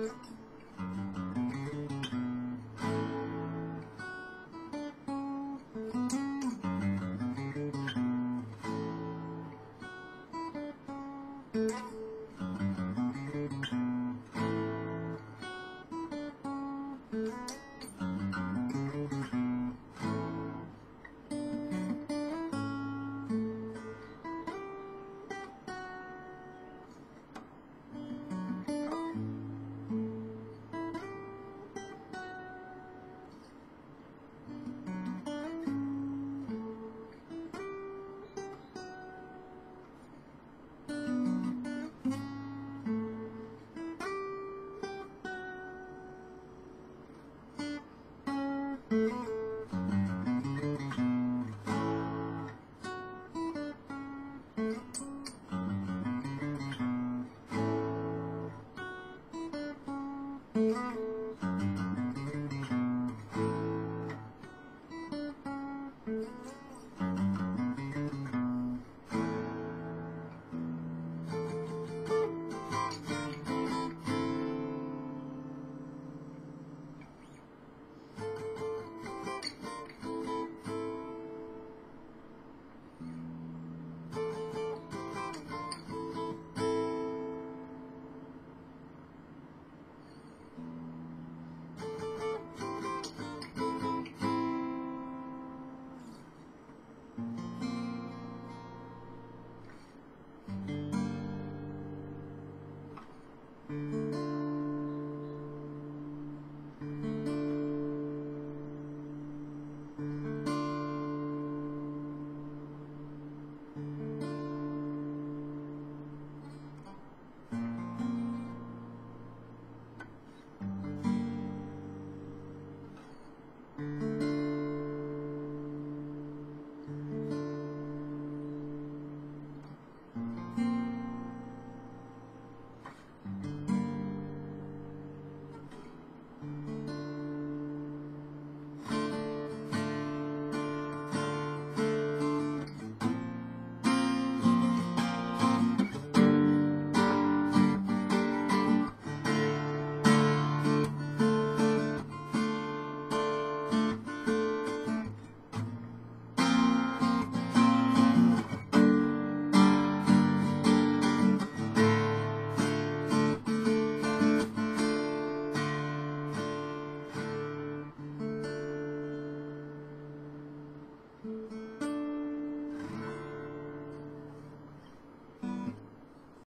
う Música